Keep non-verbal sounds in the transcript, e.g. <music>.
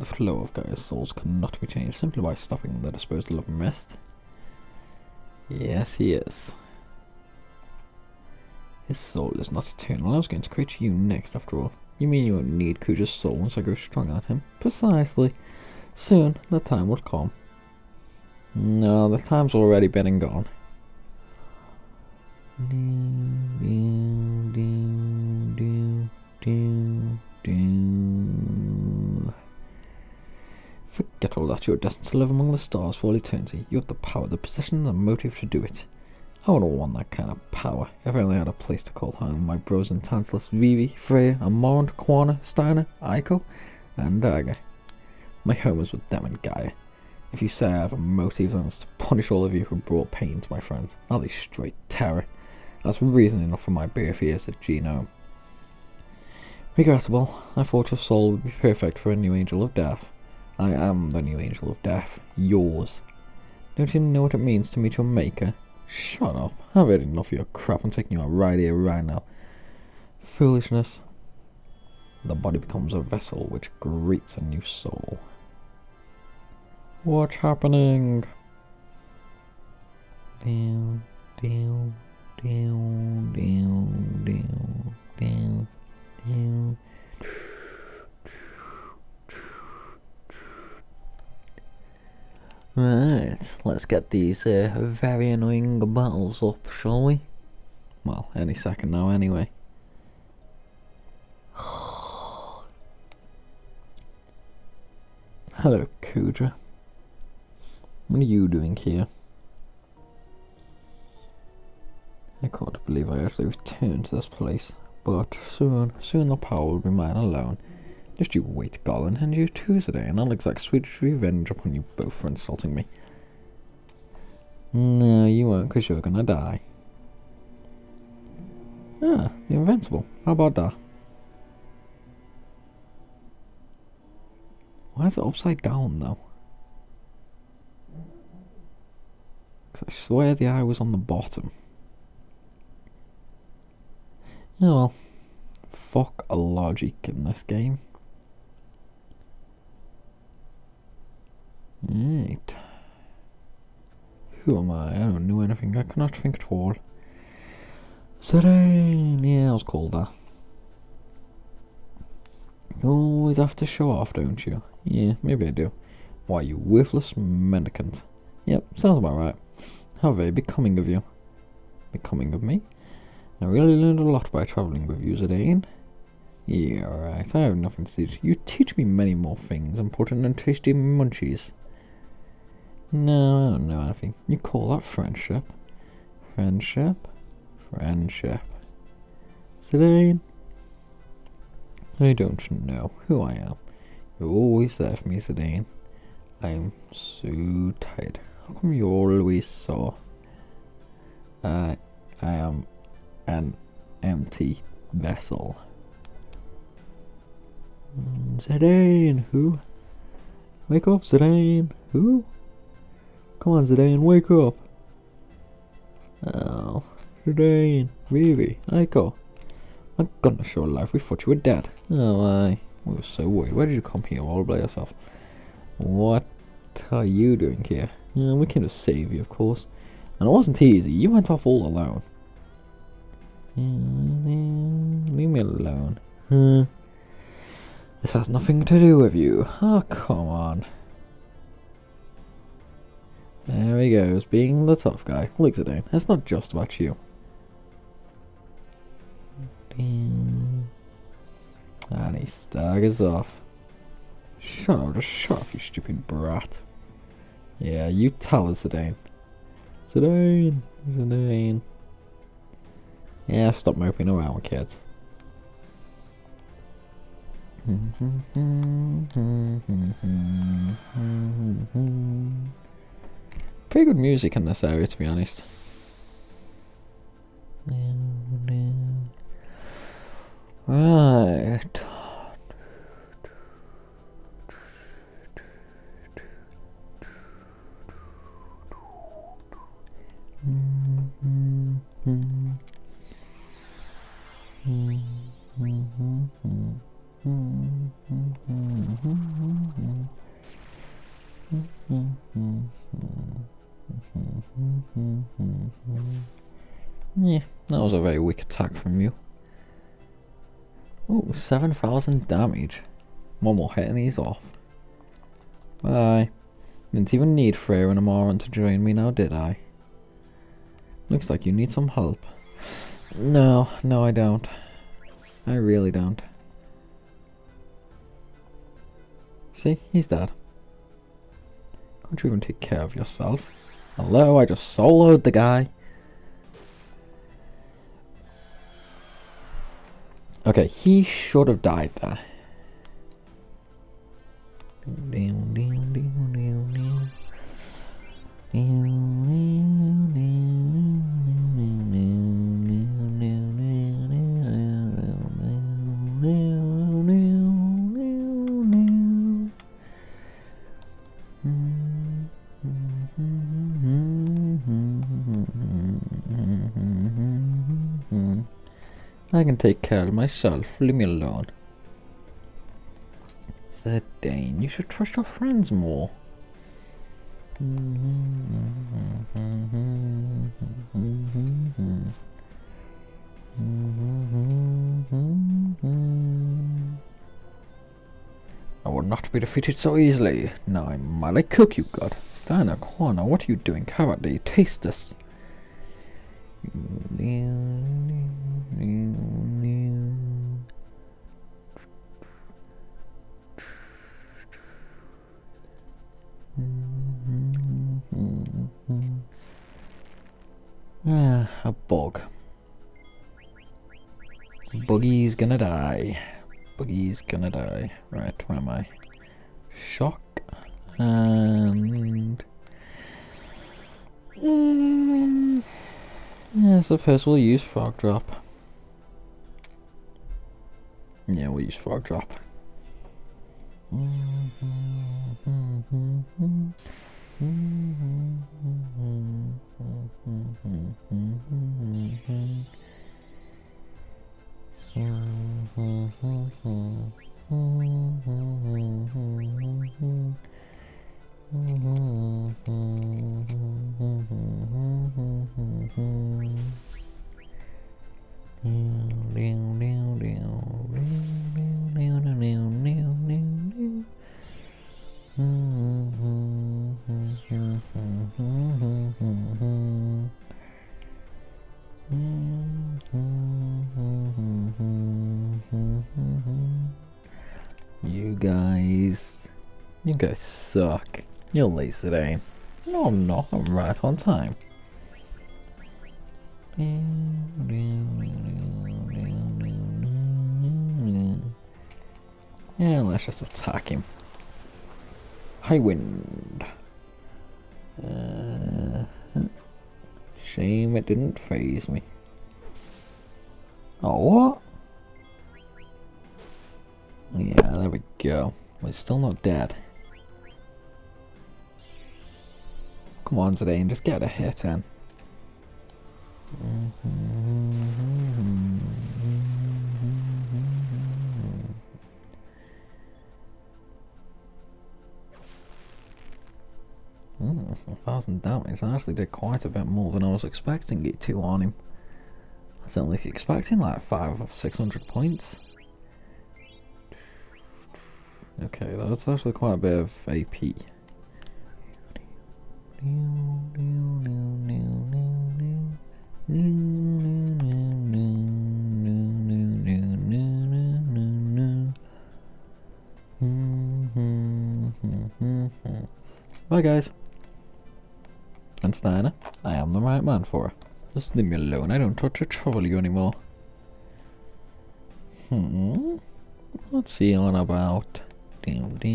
The flow of Gaia's souls cannot be changed simply by stopping the disposal of mist. Yes, he is. His soul is not eternal. I was going to create you next, after all. You mean you won't need Kuja's soul once I grow strong on him? Precisely. Soon, the time will come. No, the time's already been and gone. Forget all that. You're destined to live among the stars for all eternity. You have the power, the position, the motive to do it. I would all want that kind of power. If I only had a place to call home, my bros and Tantalus, Vivi, Freya, Amarant, Quina, Steiner, Eiko, and Dagger. My home is with them and Gaia. If you say I have a motive, then it's to punish all of you who brought pain to my friends. I'll be straight terror. That's reason enough for my birth years at Genome. Regrettable, I thought your soul would be perfect for a new angel of death. I am the new angel of death, yours. Don't you know what it means to meet your maker? Shut up. I've had enough of your crap. I'm taking you out right here, right now. Foolishness. The body becomes a vessel which greets a new soul. What's happening? Down, down, down, down, down, down. Right, let's get these uh, very annoying battles up, shall we? Well, any second now, anyway. <sighs> Hello, Kuja. What are you doing here? I can't believe I actually returned to this place, but soon, soon the power will be mine alone. Just you wait, Garland, and you too today, and I'll exact Swedish revenge upon you both for insulting me. No, you won't, because you're gonna die. Ah, the Invincible. How about that? Why is it upside down, though? Because I swear the eye was on the bottom. Yeah, well, fuck a logic in this game. Right. Who am I? I don't know anything. I cannot think at all. Serene! Yeah, I was called that. You always have to show off, don't you? Yeah, maybe I do. Why, you worthless mendicant. Yep, sounds about right. How very becoming of you. Becoming of me? I really learned a lot by travelling with you, Zidane. Yeah, right, I have nothing to teach. You teach me many more things, important and tasty munchies. No, I don't know anything. You call that friendship? Friendship? Friendship. Zidane? I don't know who I am. You're always there for me, Zidane. I'm so tired. How come you're always so? I, I am an empty vessel. Mm, Zidane, who? Wake up, Zidane, who? Come on, Zidane, wake up. Oh, Zidane, Vivi, Eiko. My goodness, your life, we thought you were dead. Oh, I. We were so worried. Where did you come here all by yourself? What are you doing here? Yeah, we came to save you, of course. And it wasn't easy. You went off all alone. Leave me alone. Huh. This has nothing to do with you. Oh, come on. There he goes, being the tough guy. Looks at him. It's not just about you. And he staggers off. Shut up, just shut up, you stupid brat. Yeah, you tell us, Zidane. Zidane, Zidane. Yeah, stop moping around, kids. <laughs> Pretty good music in this area, to be honest. Right. <laughs> <laughs> yeah, that was a very weak attack from you. Oh, 7,000 damage. One more hit and he's off. Bye. Didn't even need Freya and Amarant to join me now, did I? Looks like you need some help. No, no I don't. I really don't. See, he's dead. Can't you even take care of yourself? Hello, I just soloed the guy. Okay, he should have died there. I can take care of myself. Leave me alone. Sir Dane, you should trust your friends more. I will not be defeated so easily. Now I might cook you, God. Stand in a corner. What are you doing? You taste this? Ah, a bug. Boogie's gonna die. Boogie's gonna die. Right, where am I? Shock and... Uh, yeah, I suppose we'll use Frog Drop. Yeah, we'll use Frog Drop. <laughs> you guys suck. You're late today. No, I'm not. I'm right on time. Yeah, let's just attack him. High wind. Uh, shame it didn't phase me. Oh, what? Yeah, there we go. We're still not dead. Come on today and just get a hit in. Mm, a thousand damage. I actually did quite a bit more than I was expecting it to on him. I was only expecting like five or six hundred points. Okay, that's actually quite a bit of AP. Bye guys. And Steiner, I am the right man for her. Just leave me alone, I don't touch to trouble you anymore. Hmm, what's he on about? Damn, damn.